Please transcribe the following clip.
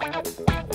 Wow, wow, wow.